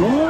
Thank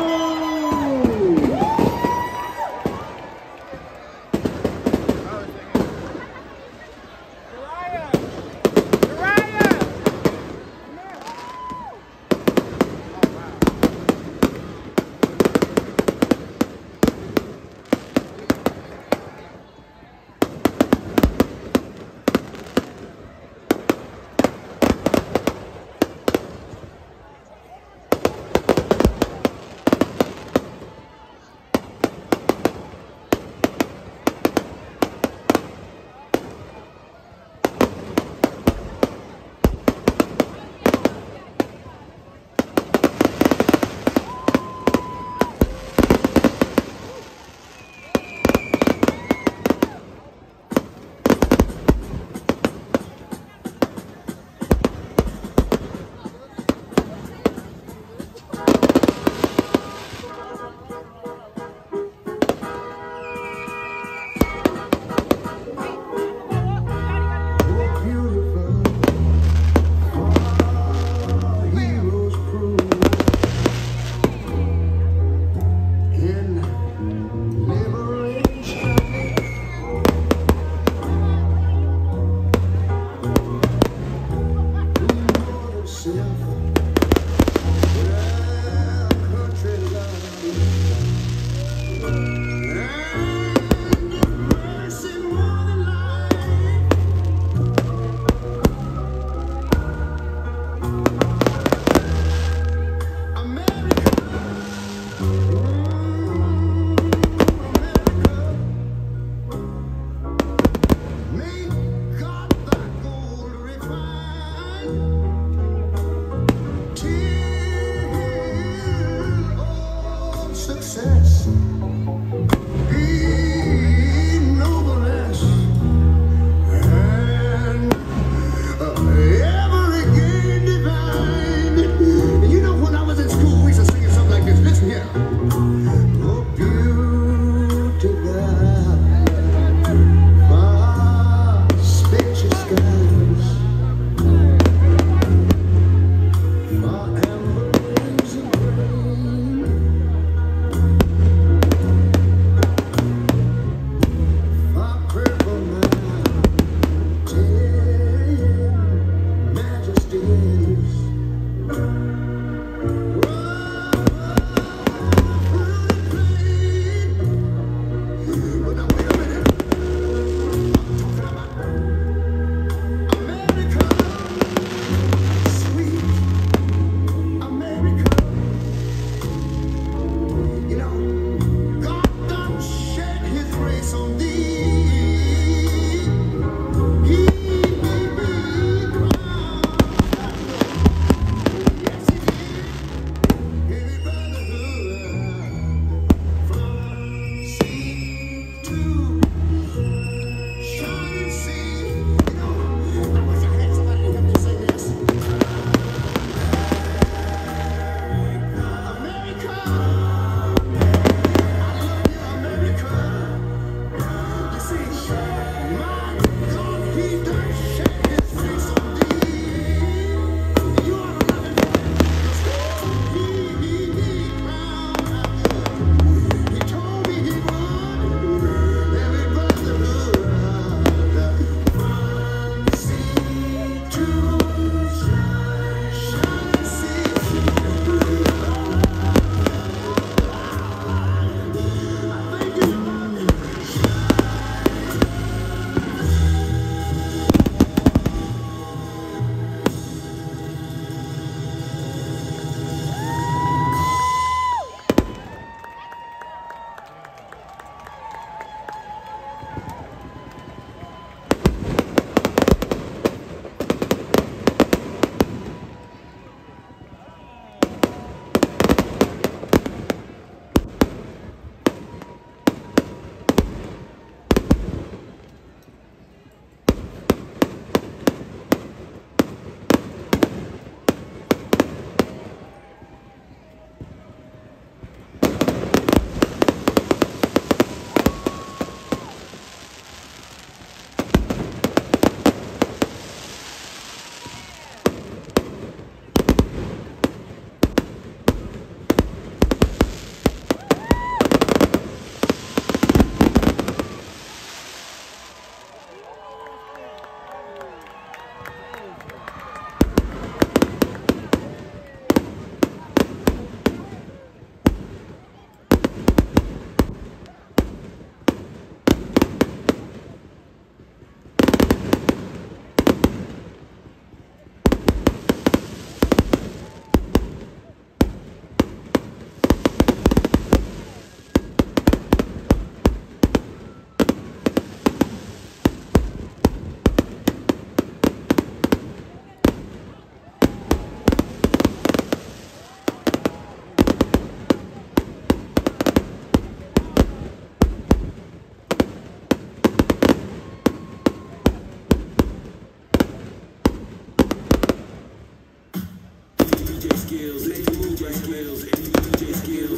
skills, DJ skills, and DJ skills.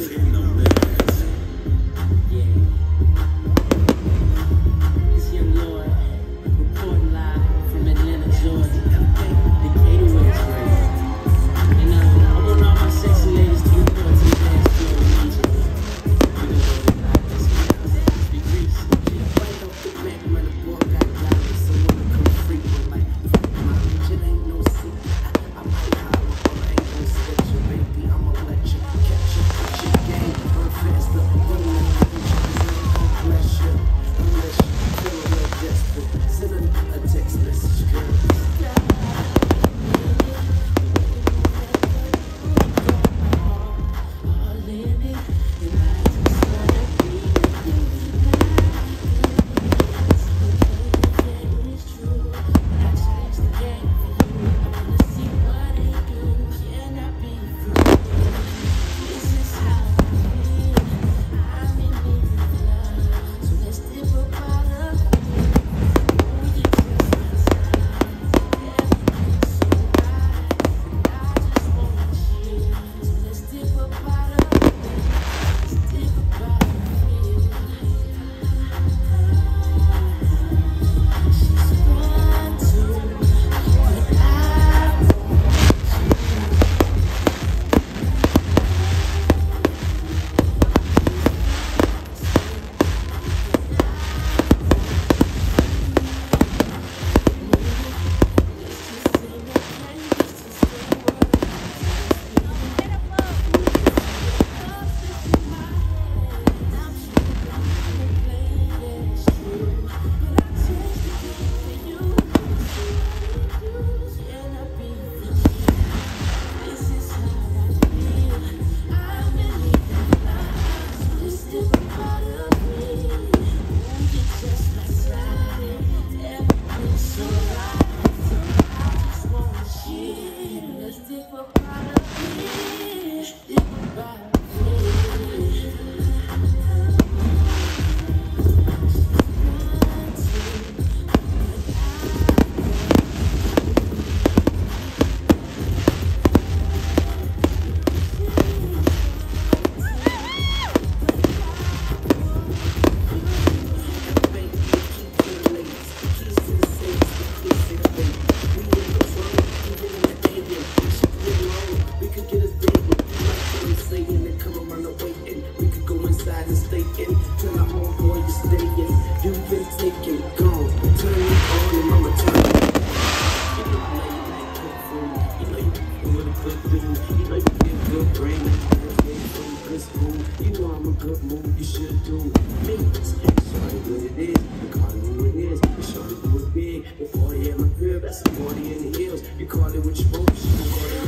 You know I'm a good move, you should do me. Shorty what it is, you call it who it is. You shorty do it big, the 40 at my crib, that's a 40 in the hills. You call it what you want, gon' call it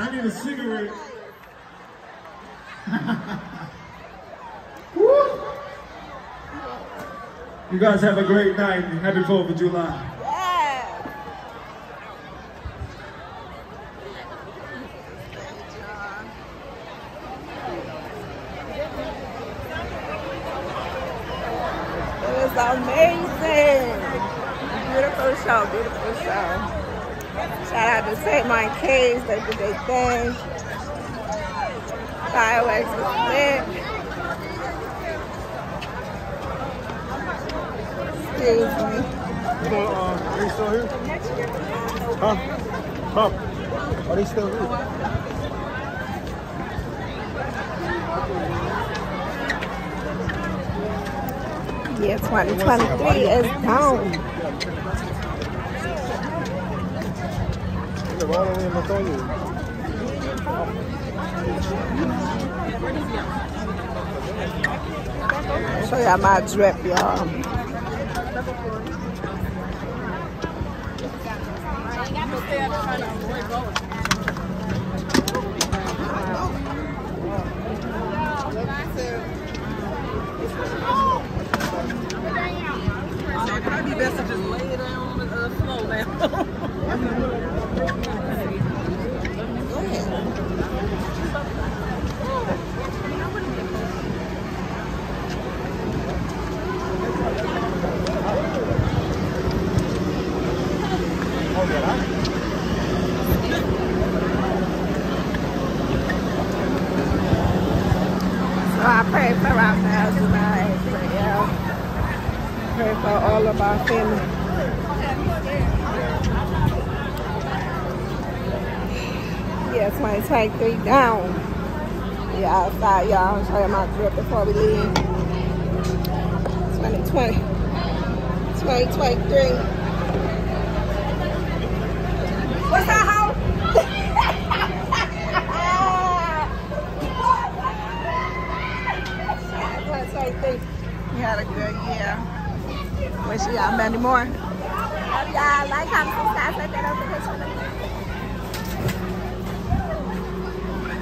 I need, a, cigarette. You guys have a great night. Happy 4th of July. Amazing. Beautiful show, beautiful show. Shout out to St. Mike Caves, they did their thing. Fireworks was lit. Excuse me. Uh, are they still here? Huh? Huh? Are they still here? Yeah, 2023 is down. They're in Latonia. Show y'all my drip, y'all. Best to just lay down on the uh, floor now. I. Pray for all of our family. Yeah, 2023 down. Yeah, outside, y'all. I'll show you my drip before we leave. 2020. 2023. What's that, hoe? You had a good year. Wish y'all many more. Love y'all. Like, comment, subscribe, click that notification.